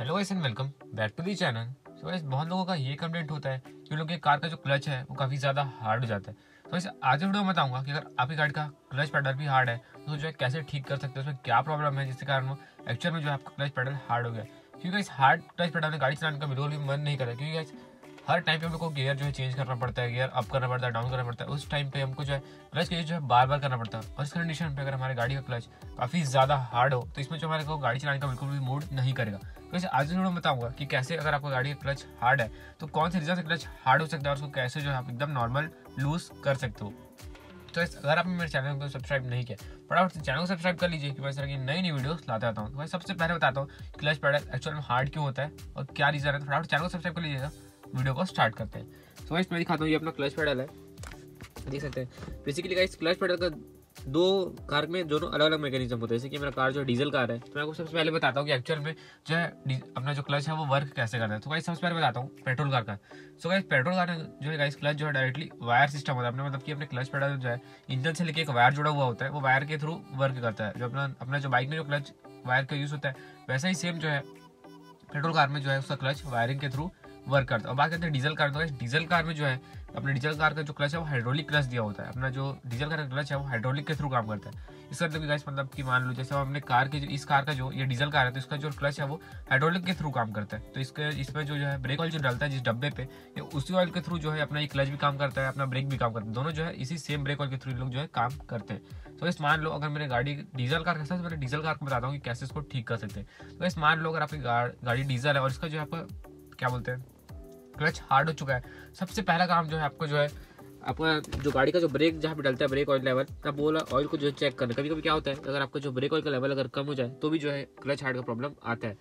Hello guys and welcome back to the channel तो guys बहुत लोगों का ये कंप्लेंट होता है कि लोगों के कार का जो क्लच है, वो काफ़ी ज़्यादा हार्ड हो जाता है। तो इस आज वीडियो में बताऊँगा कि अगर आपकी गाड़ी का क्लच पेडल भी हार्ड है तो जो है कैसे ठीक कर सकते हैं, उसमें क्या प्रॉब्लम है, जिसके कारण वो एक्चुअल में जो है आपका क्लच पेडल हार्ड हो गया। क्योंकि इस हार्ड क्लच पेडल में गाड़ी चलाने का बिल्कुल भी मन नहीं करता क्योंकि हर टाइम पे हमको गियर जो है चेंज करना पड़ता है गियर अप करना पड़ता है डाउन करना पड़ता है। उस टाइम पे हमको जो है क्लच के जो है बार बार करना पड़ता है। और इस कंडीशन पे अगर हमारी गाड़ी का क्लच काफ़ी ज़्यादा हार्ड हो तो इसमें जो हमारे को गाड़ी चलाने का बिल्कुल भी मूड नहीं करेगा। तो इसे आज में बताऊँगा कि कैसे अगर आपका गाड़ी का क्लच हार्ड है तो कौन से रीजन से क्लच हार्ड हो सकता है और उसको कैसे जो है आप एकदम नॉर्मल लूज कर सकते हो। तो अगर आपने मेरे चैनल को सब्सक्राइब नहीं किया, फटाफट से चैनल को सब्सक्राइब कर लीजिए, कि मैं इस तरह की नई नई वीडियोस लाते आता हूँ। तो भाई सबसे पहले बताता हूँ क्लच पेडल एक्चुअल में हार्ड क्यों होता है और क्या रीज़न है तो फटाफट चैनल को सब्सक्राइब कर लीजिएगा। वीडियो को स्टार्ट करते हैं। तो भाई मैं दिखाता हूँ, ये अपना क्लच पेडल है। देख सकते हैं। बेसिकली गाइस क्लच पेडल का दो कार में दोनों अलग अलग मैकेनिज्म होते हैं। जैसे कि मेरा कार जो डीजल कार है तो मैं आपको सबसे पहले बताता हूँ कि एक्चुअल में जो है अपना जो क्लच है, वो वर्क कैसे करता है। तो गाइस सबसे पहले बताता हूँ पेट्रोल कार का। सो गाइस पेट्रोल कार जो है गाइस क्लच जो है डायरेक्टली वायर सिस्टम होता है। अपने मतलब कि अपने क्लच पेडल जो है, इंजन से लेके एक वायर जुड़ा हुआ होता है, वो वायर के थ्रू वर्क करता है। जो अपना अपना जो बाइक में जो क्लच वायर का यूज़ होता है, वैसा ही सेम जो है पेट्रोल कार में जो है उसका क्लच वायरिंग के थ्रू वर्क करता है। और बात करते हैं डीजल कार तो डीजल कार में जो है, अपने डीजल कार का जो क्लच है, वो हाइड्रोलिक क्लच दिया होता है। अपना जो डीजल कार का क्लच है, वो हाइड्रोलिक के थ्रू काम करता है। इसका मतलब गाइस मतलब कि मान लो, जैसे हम अपने कार के जो, इस कार का जो, ये डीजल कार है तो इसका जो क्लच है, वो हाइड्रोलिक के थ्रू काम करता है। तो इसके, इसमें जो है ब्रेक ऑयल जो डलता है, जिस डब्बे पे, ये उसी ऑयल के थ्रू जो है, अपना ये क्लच भी काम करता है, अपना ब्रेक भी काम करता है। दोनों जो है, इसी सेम ब्रेक ऑयल के थ्रू लोग जो है, काम करते हैं। तो इस मान लो, अगर मेरे गाड़ी डीजल कार कैसा है तो मैंने डीजल कार को बताता हूँ कि कैसे इसको ठीक कर सकते हैं। तो इस मान लो, अगर आपकी गाड़ी डीजल है, और इसका जो है आपका क्या बोलते हैं? क्लच हार्ड हो चुका है। सबसे पहला काम जो है आपको जो है, आपका जो गाड़ी का जो ब्रेक जहाँ पे डलता है, ब्रेक ऑयल लेवल, तब वो ऑयल को जो है चेक करना। कभी कभी क्या होता है, अगर आपका जो ब्रेक ऑयल का लेवल अगर कम हो जाए तो भी जो है क्लच हार्ड का प्रॉब्लम आता है।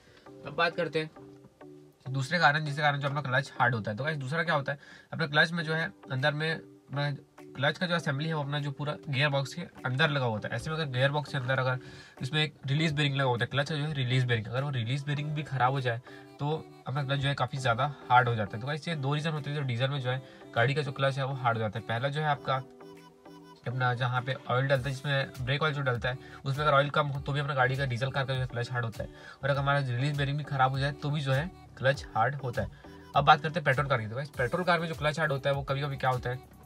अब बात करते हैं दूसरे कारण, जिसके कारण जो अपना क्लच हार्ड होता है। तो दूसरा क्या होता है, अपने क्लच में जो है, अंदर में क्लच का जो असेंबली है वो अपना जो पूरा गियर बॉक्स के अंदर लगा होता है। ऐसे में अगर गियर बॉक्स के अंदर अगर इसमें एक रिलीज़ बेरिंग लगा होता है, क्लच का जो है रिलीज़ बेरिंग अगर वो रिलीज़ बेरिंग भी खराब हो जाए तो अपना क्लच जो है काफ़ी ज़्यादा हार्ड हो जाता है। तो गाइस ये दो रीज़न होते हैं जो डीजल में जो है, गाड़ी का जो क्लच है वो हार्ड हो जाता है। पहला जो है आपका, अपना जहाँ पे ऑयल डलता है, जिसमें ब्रेक ऑयल जो डलता है, उसमें अगर ऑयल कम हो तो भी अपना गाड़ी का डीजल कार का जो है क्लच हार्ड होता है। और अगर हमारा रिलीज़ बेरिंग भी खराब हो जाए तो भी जो है क्लच हार्ड होता है। अब बात करते हैं पेट्रोल कार की। तो पेट्रोल कार में जो क्लच हार्ड होता है, वो कभी कभी क्या होता है?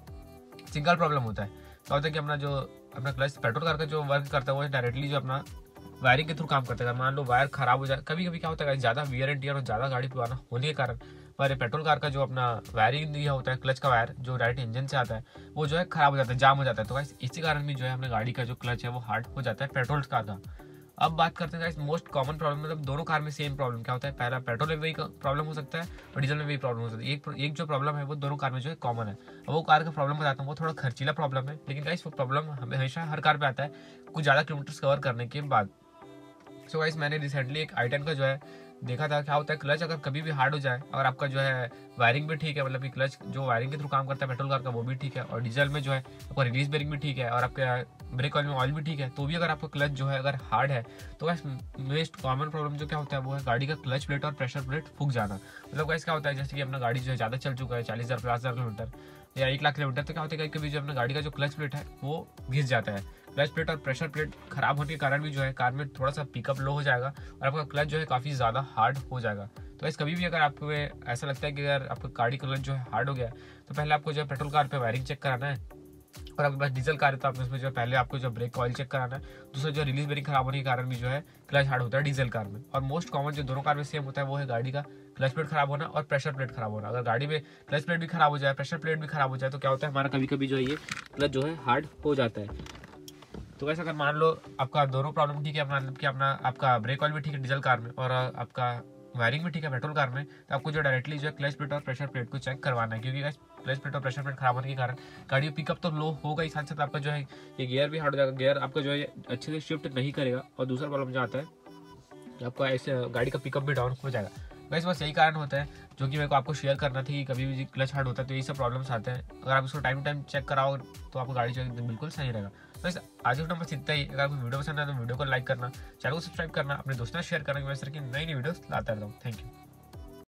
सिंगल प्रॉब्लम होता है। क्या होता है कि अपना जो, अपना क्लच पेट्रोल कार का जो वर्क करता है, वो डायरेक्टली जो अपना वायरिंग के थ्रू काम करता है। मान लो वायर खराब हो जाए कभी कभी क्या होता है ज़्यादा वियर एंड टीयर और ज़्यादा गाड़ी पुराना होने के कारण हमारे पेट्रोल कार का जो अपना वायरिंग दिया होता है क्लच का वायर जो डायरेक्ट इंजन से आता है, वो जो है खराब हो जाता है, जाम हो जाता है। तो इसी कारण भी जो है अपने गाड़ी का जो क्लच है, वो हार्ड हो जाता है पेट्रोल कार का। अब बात करते हैं मोस्ट कॉमन प्रॉब्लम मतलब दोनों कार में सेम प्रॉब्लम क्या होता है? पहला पेट्रोल में भी प्रॉब्लम हो सकता है और डीजल में भी प्रॉब्लम हो सकता है। एक एक जो प्रॉब्लम है, वो दोनों कार में जो है कॉमन है। अब वो कार का प्रॉब्लम बताता हूँ, वो थोड़ा खर्चीला प्रॉब्लम है, लेकिन गाइस वो प्रॉब्लम हमेशा हर कार पे आता है, कुछ ज़्यादा किलोमीटर्स कवर करने के बाद। सो so गाइस मैंने रिसेंटली एक आई का जो है देखा था क्या होता है क्लच अगर कभी भी हार्ड हो जाए और आपका जो है वायरिंग भी ठीक है मतलब कि क्लच जो वायरिंग के थ्रू काम करता है पेट्रोल कार का वो भी ठीक है और डीजल में जो है आपका रिलीज़ बेरिंग भी ठीक है और आपके ब्रेक ऑयल में ऑयल भी ठीक है तो भी अगर आपका क्लच जो है अगर हार्ड है तो गैस मोस्ट कॉमन प्रॉब्लम जो क्या होता है, वो है गाड़ी का क्लच प्लेट और प्रेशर प्लेट फूक जाना। मतलब गैस क्या होता है, जैसे कि अपना गाड़ी जो है ज़्यादा चल चुका है, चालीस हज़ार, पचास हज़ार किलोमीटर या एक लाख किलोमीटर तो क्या होता है कभी जो अपना गाड़ी का जो क्लच प्लेट है, वो घिस जाता है। क्लच प्लेट और प्रेशर प्लेट खराब होने के कारण भी जो है, कार में थोड़ा सा पिकअप लो हो जाएगा और आपका क्लच जो है काफ़ी ज़्यादा हार्ड हो जाएगा। तो इस कभी भी अगर आपको ऐसा लगता है कि अगर आपका गाड़ी का क्लच जो है हार्ड हो गया तो पहले आपको जो है पेट्रोल कार पर वायरिंग चेक कराना है। और आपके पास डीजल कार है तो आपको उसमें जो पहले आपको जो ब्रेक ऑयल चेक कराना है, दूसरा जो रिलीज़ बेरिंग खराब होने के कारण भी जो है क्लच हार्ड होता है डीजल कार में। और मोस्ट कॉमन जो दोनों कार में सेम होता है, वो है गाड़ी का क्लच प्लेट खराब होना और प्रेशर प्लेट खराब होना। अगर गाड़ी में क्लच प्लेट भी खराब हो जाए प्रेशर प्लेट भी खराब हो जाए तो क्या होता है, हमारा कभी कभी जो है ये क्लच जो है हार्ड हो जाता है। तो वैसे अगर मान लो आपका दोनों प्रॉब्लम ठीक है मतलब कि अपना आपका ब्रेक ऑयल भी ठीक है डीजल कार में और आपका वायरिंग भी ठीक है पेट्रोल कार में तो आपको जो डायरेक्टली जो है क्लच प्लेट और प्रेशर प्लेट को चेक करवाना है। क्योंकि क्लच प्लेट और प्रेशर प्लेट खराब होने के कारण गाड़ी पिकअप तो लो होगा ही साथ साथ आपका जो है, ये गियर भी हार्ड हो जाएगा। गियर आपका जो है, अच्छे से शिफ्ट नहीं करेगा और दूसरा प्रॉब्लम जो आता है आपका ऐसे गाड़ी का पिकअप भी डाउन हो जाएगा। वैसे बस यही कारण होता है, जो कि मेरे को आपको शेयर करना था कि कभी भी क्लच हार्ड होता है तो यही सब प्रॉब्लम्स आते हैं। अगर आप इसको टाइम टाइम चेक कराओ तो आपको गाड़ी जो है बिल्कुल सही रहेगा। बस आज के बस इतना ही। अगर आपको वीडियो पसंद है तो वीडियो को लाइक करना चैनल को सब्सक्राइब करना, अपने दोस्तों शेयर करना, कि मैं तरह की नई नई वीडियोस लाता रहता हूँ। Thank you